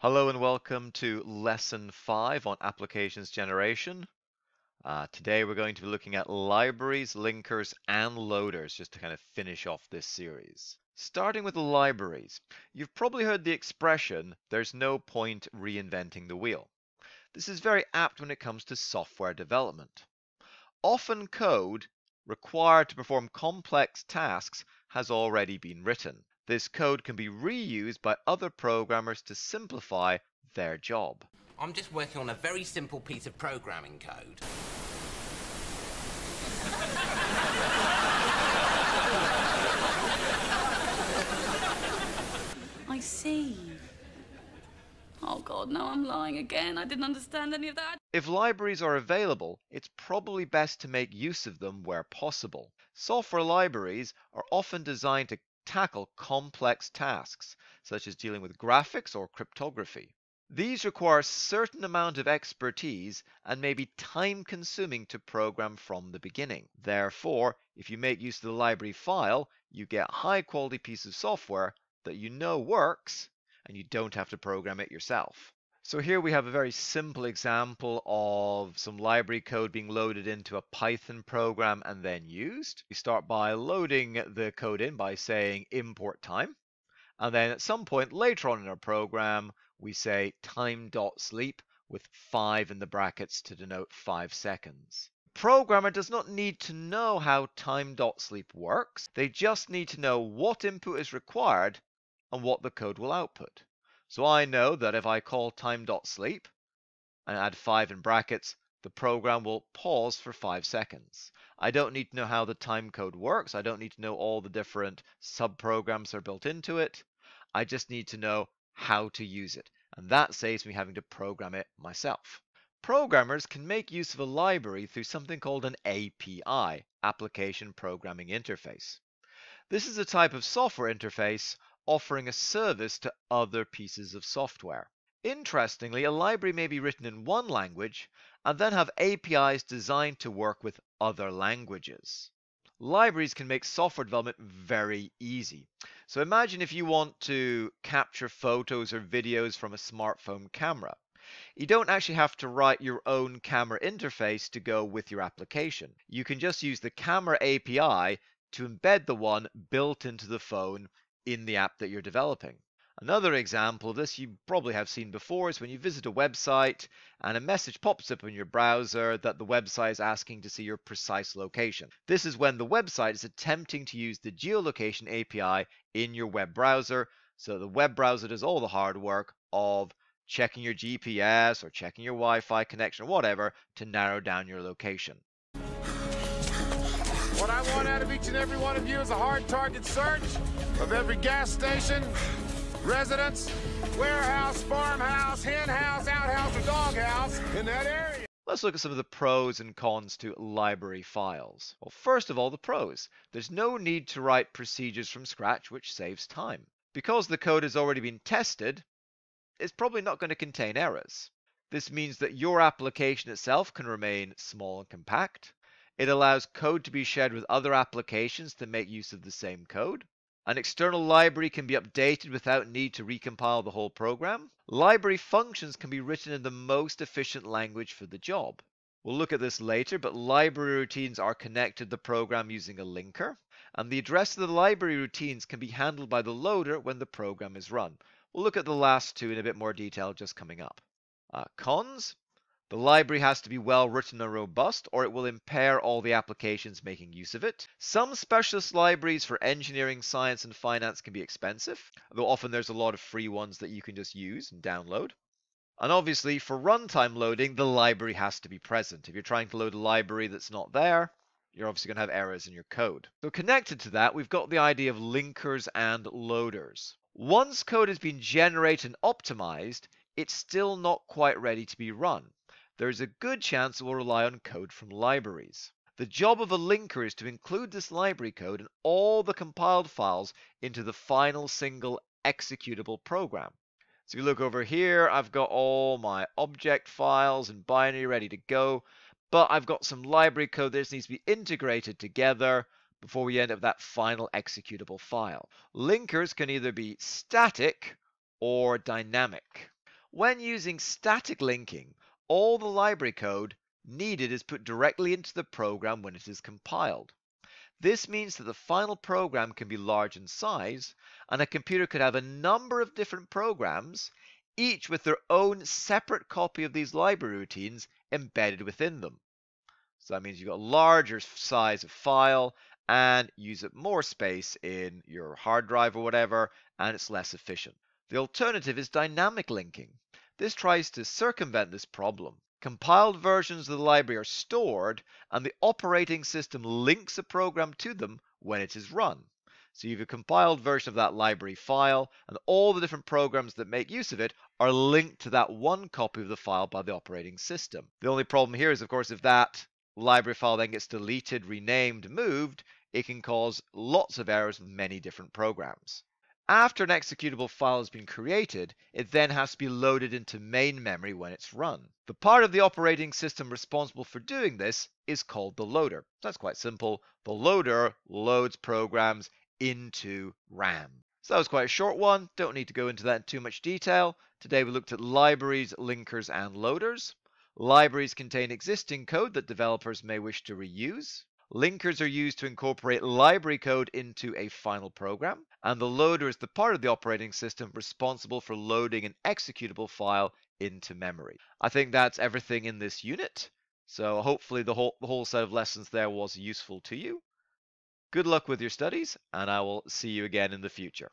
Hello and welcome to lesson 5 on applications generation. Uh, today we're going to be looking at libraries, linkers, and loaders just to kind of finish off this series. Starting with libraries, you've probably heard the expression, there's no point reinventing the wheel. This is very apt when it comes to software development. Often code required to perform complex tasks has already been written. This code can be reused by other programmers to simplify their job. I'm just working on a very simple piece of programming code. I see. Oh god, no, I'm lying again. I didn't understand any of that. If libraries are available, it's probably best to make use of them where possible. Software libraries are often designed to tackle complex tasks, such as dealing with graphics or cryptography. These require a certain amount of expertise and may be time consuming to program from the beginning. Therefore, if you make use of the library file, you get high quality piece of software that you know works and you don't have to program it yourself. So here we have a very simple example of some library code being loaded into a Python program and then used. We start by loading the code in by saying import time. And then at some point later on in our program, we say time.sleep with 5 in the brackets to denote 5 seconds. The programmer does not need to know how time.sleep works. They just need to know what input is required and what the code will output. So I know that if I call time.sleep and add 5 in brackets, the program will pause for 5 seconds. I don't need to know how the time code works. I don't need to know all the different subprograms that are built into it. I just need to know how to use it. And that saves me having to program it myself. Programmers can make use of a library through something called an API, Application Programming Interface. This is a type of software interface offering a service to other pieces of software. Interestingly, a library may be written in one language and then have APIs designed to work with other languages. Libraries can make software development very easy. So imagine if you want to capture photos or videos from a smartphone camera. You don't actually have to write your own camera interface to go with your application. You can just use the camera API to embed the one built into the phone in the app that you're developing. Another example of this you probably have seen before is when you visit a website and a message pops up in your browser that the website is asking to see your precise location. This is when the website is attempting to use the geolocation API in your web browser so the web browser does all the hard work of checking your GPS or checking your Wi-Fi connection or whatever to narrow down your location. What I want out of each and every one of you is a hard target search of every gas station, residence, warehouse, farmhouse, hen house, outhouse, or doghouse in that area. Let's look at some of the pros and cons to library files. Well, first of all, the pros. There's no need to write procedures from scratch, which saves time. Because the code has already been tested, it's probably not going to contain errors. This means that your application itself can remain small and compact. It allows code to be shared with other applications to make use of the same code. An external library can be updated without need to recompile the whole program. Library functions can be written in the most efficient language for the job. We'll look at this later, but library routines are connected to the program using a linker, and the address of the library routines can be handled by the loader when the program is run. We'll look at the last two in a bit more detail just coming up. Uh, cons, the library has to be well written and robust, or it will impair all the applications making use of it. Some specialist libraries for engineering, science, and finance can be expensive, though often there's a lot of free ones that you can just use and download. And obviously, for runtime loading, the library has to be present. If you're trying to load a library that's not there, you're obviously going to have errors in your code. So connected to that, we've got the idea of linkers and loaders. Once code has been generated and optimized, it's still not quite ready to be run there is a good chance it will rely on code from libraries. The job of a linker is to include this library code and all the compiled files into the final single executable program. So if you look over here, I've got all my object files and binary ready to go, but I've got some library code that needs to be integrated together before we end up that final executable file. Linkers can either be static or dynamic. When using static linking, all the library code needed is put directly into the program when it is compiled. This means that the final program can be large in size, and a computer could have a number of different programs, each with their own separate copy of these library routines embedded within them. So that means you've got a larger size of file and use up more space in your hard drive or whatever, and it's less efficient. The alternative is dynamic linking. This tries to circumvent this problem. Compiled versions of the library are stored, and the operating system links a program to them when it is run. So you have a compiled version of that library file, and all the different programs that make use of it are linked to that one copy of the file by the operating system. The only problem here is, of course, if that library file then gets deleted, renamed, moved, it can cause lots of errors with many different programs. After an executable file has been created, it then has to be loaded into main memory when it's run. The part of the operating system responsible for doing this is called the loader. So That's quite simple. The loader loads programs into RAM. So that was quite a short one. Don't need to go into that in too much detail. Today we looked at libraries, linkers, and loaders. Libraries contain existing code that developers may wish to reuse. Linkers are used to incorporate library code into a final program, and the loader is the part of the operating system responsible for loading an executable file into memory. I think that's everything in this unit, so hopefully the whole, the whole set of lessons there was useful to you. Good luck with your studies, and I will see you again in the future.